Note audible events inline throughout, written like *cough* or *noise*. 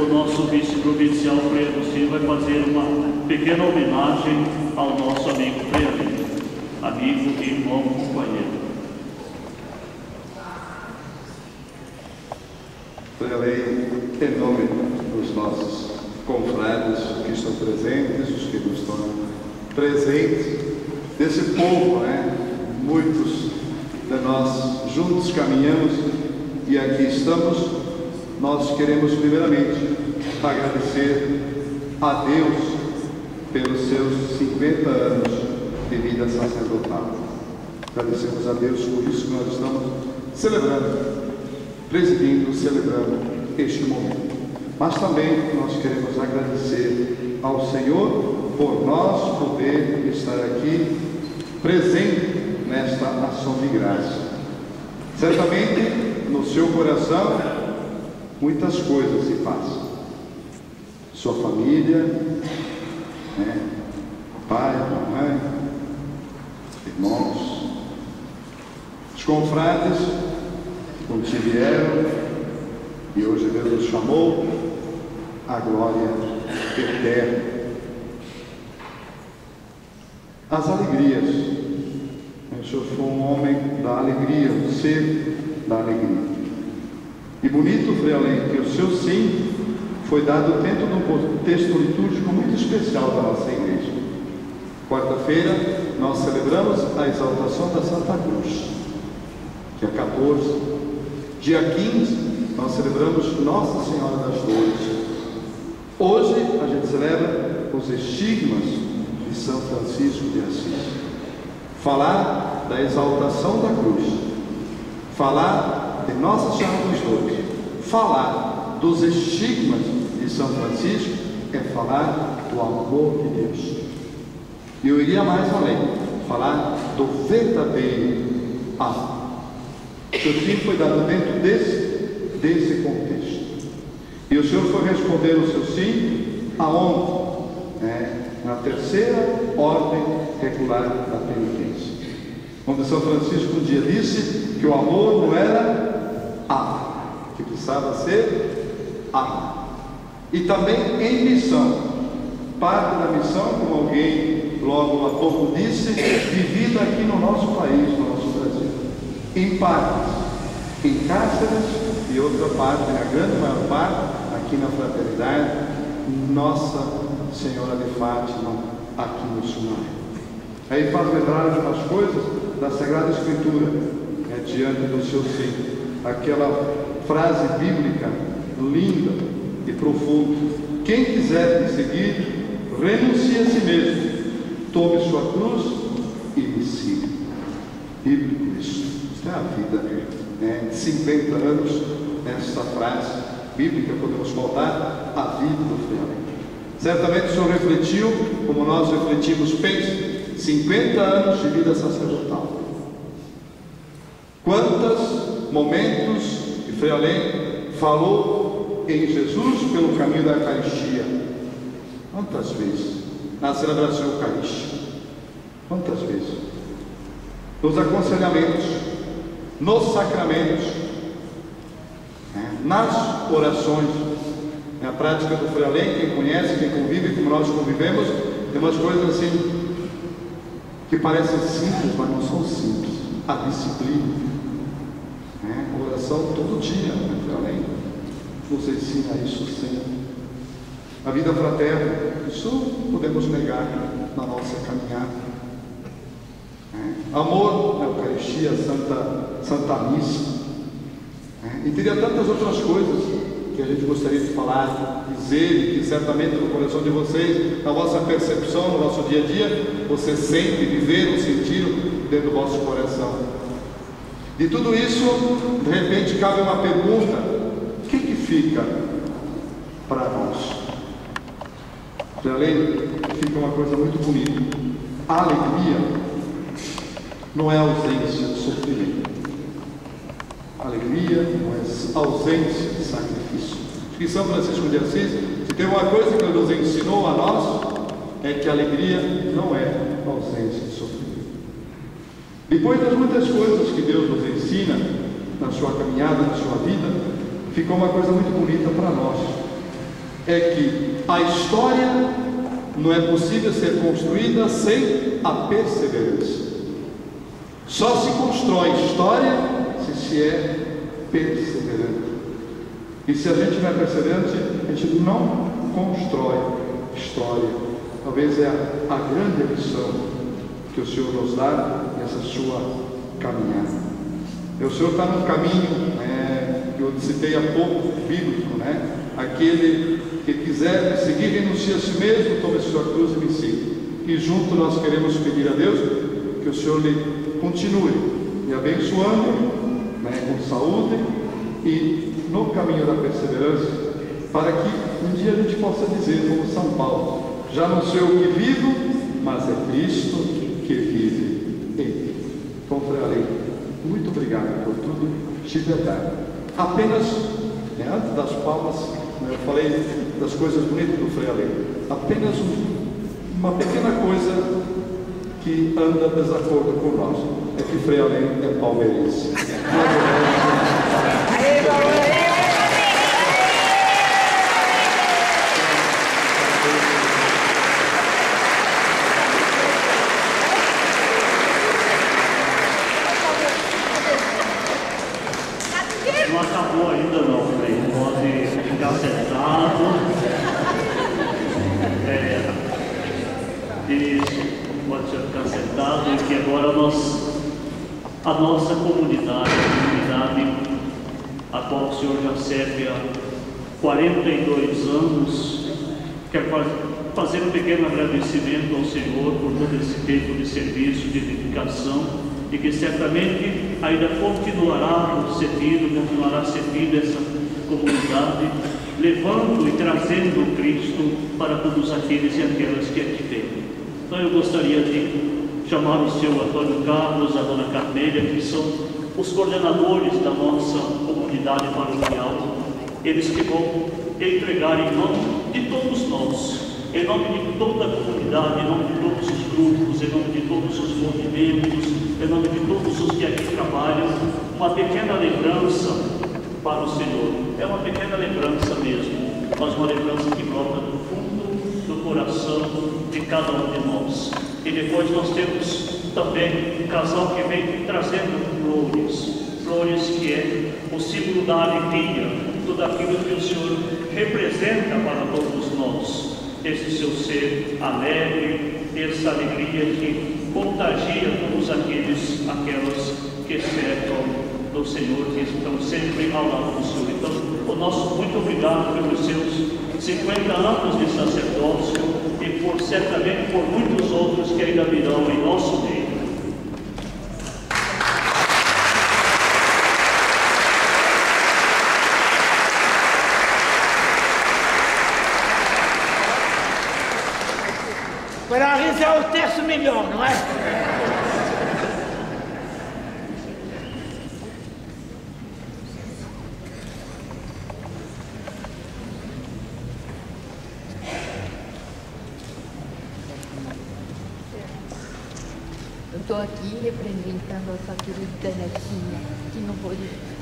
o nosso vice-provincial Freire Silva vai fazer uma pequena homenagem ao nosso amigo Freire, amigo, irmão, companheiro. Freire, em nome dos nossos confrades que estão presentes, os que não estão presentes, desse povo, né? Muitos de nós juntos caminhamos e aqui estamos. Nós queremos primeiramente agradecer a Deus pelos seus 50 anos de vida sacerdotal. Agradecemos a Deus por isso que nós estamos celebrando, presidindo, celebrando este momento. Mas também nós queremos agradecer ao Senhor por nós poder estar aqui presente nesta ação de graça. Certamente no seu coração muitas coisas se passam. Sua família, né? pai, mamãe, irmãos, os confrades como te vieram e hoje Deus nos chamou à glória eterna. As alegrias. O Senhor foi um homem da alegria, um ser da alegria. E bonito, Frei Além, que o seu sim foi dado dentro de um contexto litúrgico muito especial da nossa igreja. Quarta-feira, nós celebramos a exaltação da Santa Cruz, dia 14. Dia 15, nós celebramos Nossa Senhora das Dores. Hoje, a gente celebra os estigmas de São Francisco de Assis. Falar da exaltação da cruz, falar de Nossa Senhora dos Dores, falar dos estigmas de São Francisco é falar do amor de Deus. Eu iria mais além, falar do verdadeiro amor. Seu filho foi dado dentro desse, desse contexto. E o Senhor foi responder o seu sim aonde? É, na terceira ordem regular da penitência. Onde São Francisco um dia disse que o amor não era amar, que precisava ser amar. E também em missão. Parte da missão, como alguém logo há pouco disse, vivida aqui no nosso país, no nosso Brasil. Em partes, em cárceres e outra parte, a grande maior parte, aqui na fraternidade, Nossa Senhora de Fátima, aqui no Sumaré. Aí faz lembrar de umas coisas da Sagrada Escritura, né, diante do seu sim. Aquela frase bíblica linda e profunda. Quem quiser me seguir, renuncie a si mesmo, tome sua cruz e me siga. Bíblico isso. É a vida né, de 50 anos nesta frase bíblica, podemos voltar a vida do Friamente. Certamente o Senhor refletiu, como nós refletimos, pense, 50 anos de vida sacerdotal. Quantos momentos que Frei Além falou em Jesus pelo caminho da Eucaristia? Quantas vezes? Na celebração eucarística. Quantas vezes? Nos aconselhamentos, nos sacramentos, né? nas orações. É a prática do Frei Além, quem conhece, quem convive, como nós convivemos, tem umas coisas assim que parecem simples, mas não são simples. A disciplina. A oração todo dia, né, Além? Nos ensina isso sempre. A vida fraterna, isso podemos negar na nossa caminhada. Né? Amor na Eucaristia, Santa, Santa Missa. Né? E teria tantas outras coisas que a gente gostaria de falar, dizer, que certamente no coração de vocês, na vossa percepção, no nosso dia a dia, você sente, viver, ou sentir dentro do vosso coração. De tudo isso, de repente cabe uma pergunta: o que, que fica para nós? De além, fica uma coisa muito bonita. A alegria não é ausência de sofrimento. Alegria não é ausência de sacrifício. Que São Francisco de Assis, se tem uma coisa que ele nos ensinou a nós, é que a alegria não é ausência de sofrimento. Depois das muitas coisas que Deus nos ensina na sua caminhada, na sua vida, ficou uma coisa muito bonita para nós. é que a história não é possível ser construída sem a perseverança. Só se constrói história se se é perseverante. E se a gente não é perseverante, a gente não constrói história. Talvez é a, a grande lição que o Senhor nos dá nessa sua caminhada. O Senhor está num caminho né, que eu citei há pouco, bíblico, né? Aquele que quiser me seguir, renuncia a si mesmo, tome a sua cruz e me siga. E junto nós queremos pedir a Deus que o Senhor lhe continue me abençoando né, com saúde e no caminho da perseverança, para que um dia a gente possa dizer, como São Paulo, já não sou eu que vivo, mas é Cristo que vive em mim. Então, Frei muito obrigado por tudo verdade. Apenas, né, antes das palmas, né, eu falei das coisas bonitas do Frei Ale. Apenas um, uma pequena coisa que anda desacordo com nós. É que Frei Ale é palmeirense. Não acabou ainda não, Frei. Pode ficar sentado. É, isso, pode ficar sentado e que agora nós, a nossa comunidade, a comunidade a qual o Senhor já serve há 42 anos, quer faz- fazer um pequeno agradecimento ao Senhor por todo esse tempo de serviço, de dedicação e que certamente ainda continuará servindo, continuará servindo essa comunidade, levando e trazendo Cristo para todos aqueles e aquelas que aqui vêm. Então eu gostaria de chamar o seu Antônio Carlos, a dona Carmélia, que são os coordenadores da nossa comunidade paroquial, eles que vão entregar em nome de todos nós, em nome de toda a comunidade, em nome de todos os grupos, em nome de todos os movimentos, em nome de todos os que aqui trabalham, uma pequena lembrança para o Senhor. É uma pequena lembrança mesmo, mas uma lembrança que brota do fundo do coração de cada um de nós. E depois nós temos também um casal que vem trazendo flores, flores que é o símbolo da alegria, tudo aquilo que o Senhor representa para todos nós. Esse seu ser alegre, essa alegria que contagia todos aqueles, aquelas que cercam do Senhor, que estão sempre ao lado do Senhor. Então, o nosso muito obrigado pelos seus 50 anos de sacerdócio e por certamente por muitos outros que ainda virão em nosso meio. Para realizar o terço melhor, não é? Eu estou aqui representando a sua querida netinha, que não pôde.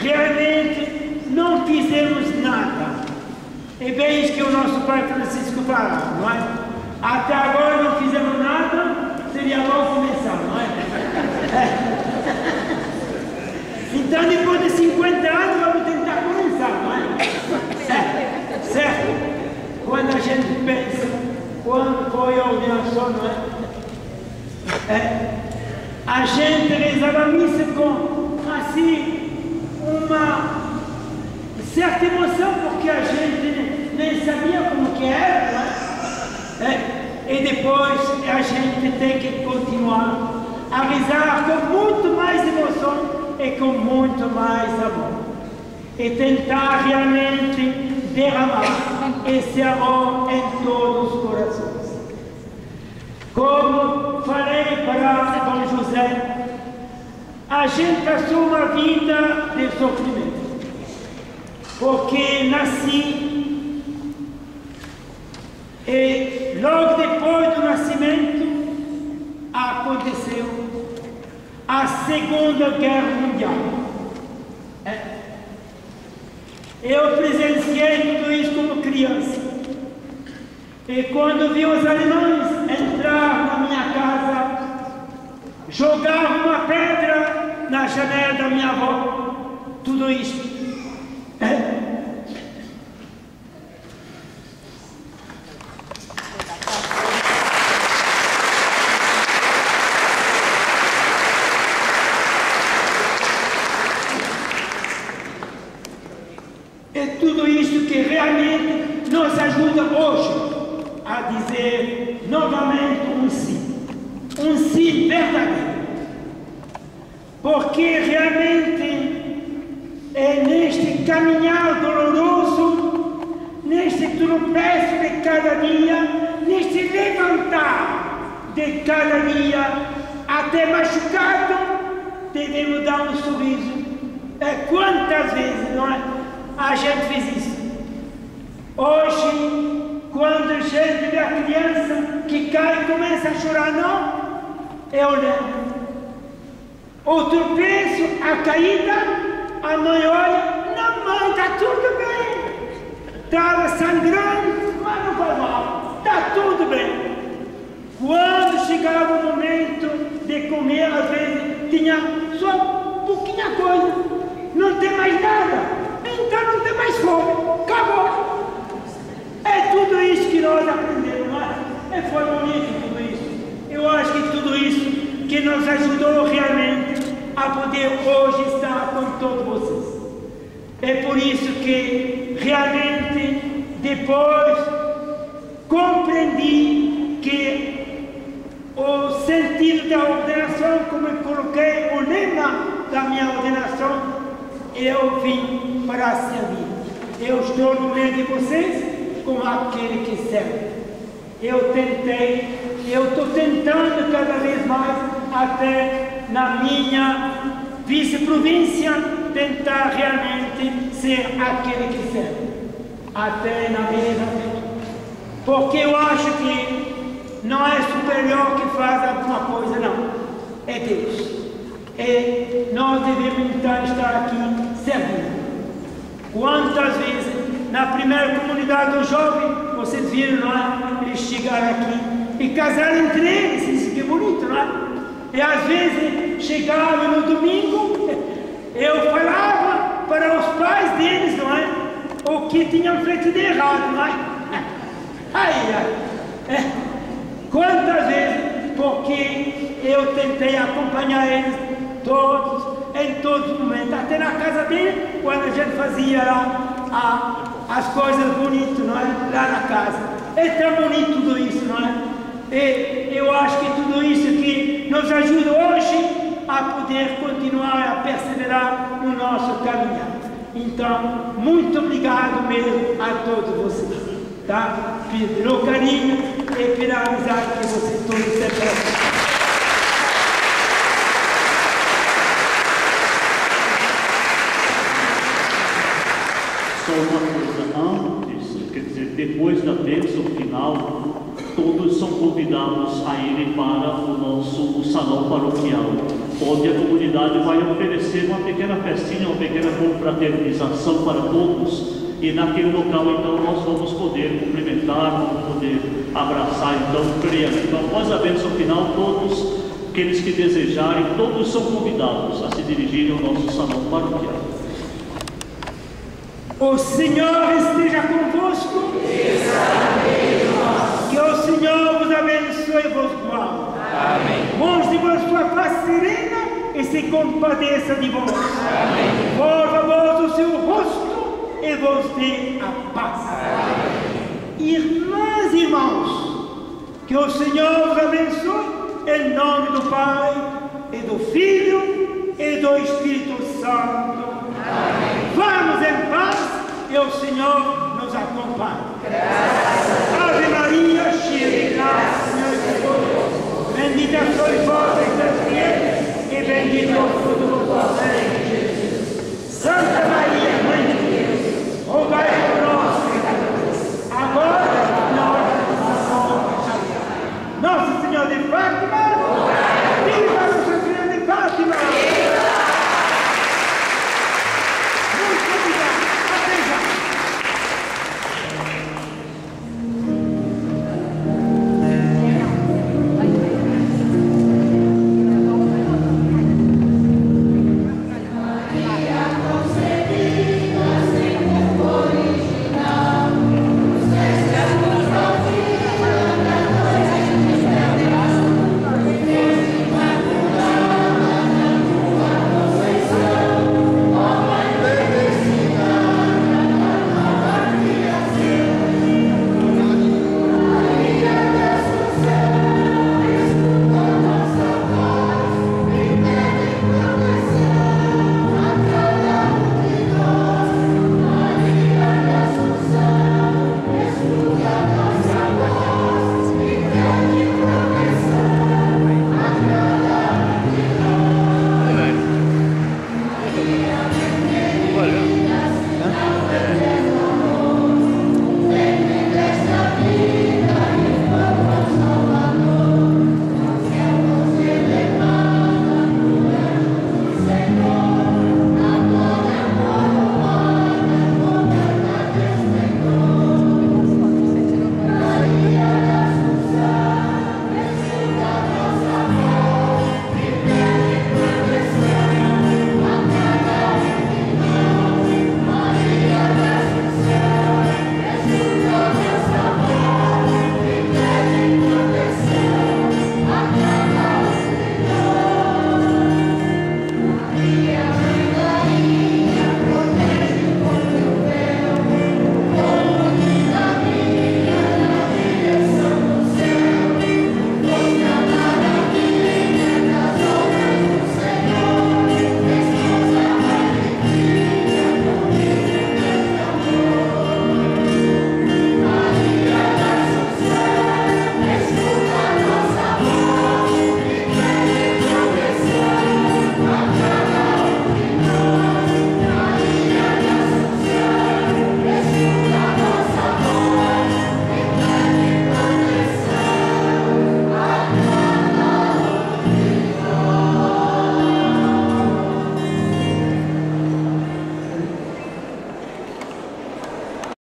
Realmente não fizemos nada. É bem isso que o nosso pai Francisco fala, não é? Até agora não fizemos nada, seria bom começar, não é? é. *laughs* Então, depois de 50 anos, vamos tentar começar, não é? Certo? certo? Quando a gente pensa, quando foi a ordenação, não é? é a gente rezava a missa com, assim, uma certa emoção, porque a gente nem sabia como que era, não é? é? E depois a gente tem que continuar a rezar com muito mais emoção e com muito mais amor. E tentar realmente derramar esse amor em todos os corações. Como falei para Dom José, a gente passou uma vida de sofrimento. Porque nasci e logo depois do nascimento aconteceu a Segunda Guerra Mundial. É. Eu presenciei tudo isso como criança. E quando vi os alemães entrar na minha casa, jogar uma pedra na janela da minha avó. Tudo isso. É. é tudo isto que realmente nos ajuda hoje a dizer novamente um sim. Um sim verdadeiro porque realmente é neste caminhar doloroso, neste tropeço de cada dia, neste levantar de cada dia, até machucado, devemos dar um sorriso. É quantas vezes não é? a gente fez isso? Hoje, quando a gente vê a criança que cai e começa a chorar, não? É Eu lembro o tropeço, a caída, a mãe olha, não mãe, está tudo bem. Estava sangrando, mas não foi mal, está tudo bem. Quando chegava o momento de comer, às vezes tinha só pouquinha coisa, não tem mais nada, então não tem mais fome, acabou. É tudo isso que nós aprendemos, mas é, é foi bonito tudo isso. Eu acho que tudo isso que nos ajudou realmente a poder hoje estar com todos vocês. É por isso que realmente depois compreendi que o sentido da ordenação, como eu coloquei o lema da minha ordenação, eu vim para servir. Eu estou no meio de vocês com aquele que serve. Eu tentei, eu estou tentando cada vez mais até na minha vice-província tentar realmente ser aquele que serve. Até na vida. Porque eu acho que não é superior que faz alguma coisa, não. É Deus. E nós devemos então estar aqui servindo. Quantas vezes na primeira comunidade do jovem, vocês viram lá, é? eles chegaram aqui e casaram entre eles. Que é bonito, não é? E às vezes chegava no domingo, eu falava para os pais deles, não é? O que tinham feito de errado, não é? Aí, é. quantas vezes, porque eu tentei acompanhar eles todos, em todos os momentos, até na casa dele, quando a gente fazia lá a, as coisas bonitas, não é? Lá na casa. É tão bonito tudo isso, não é? E eu acho que tudo isso que nos ajuda hoje a poder continuar a perseverar no nosso caminho. Então, muito obrigado mesmo a todos vocês, tá? Pelo carinho e pela amizade que vocês todos têm Só uma coisa antes, quer dizer, depois da bênção final, todos são convidados a irem para o nosso o salão paroquial, onde a comunidade vai oferecer uma pequena festinha, uma pequena confraternização para todos. E naquele local, então, nós vamos poder cumprimentar, vamos poder abraçar, então, o cliente. Então, após a bênção final, todos aqueles que desejarem, todos são convidados a se dirigirem ao nosso salão paroquial. O Senhor esteja convosco. Exatamente. Que o Senhor vos abençoe e vos guarde. Amém. Mostre-vos sua face serena e se compadeça de vós. Amém. Volva-vos o seu rosto e vos dê a paz. Irmãs e irmãos, que o Senhor vos abençoe em nome do Pai e do Filho e do Espírito Santo. Vamos em paz e o Senhor nos acompanhe. Ave Maria,